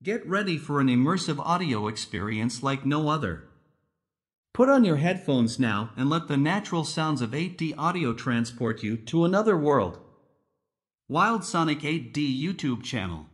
Get ready for an immersive audio experience like no other. Put on your headphones now and let the natural sounds of 8D audio transport you to another world. Wild Sonic 8D YouTube channel.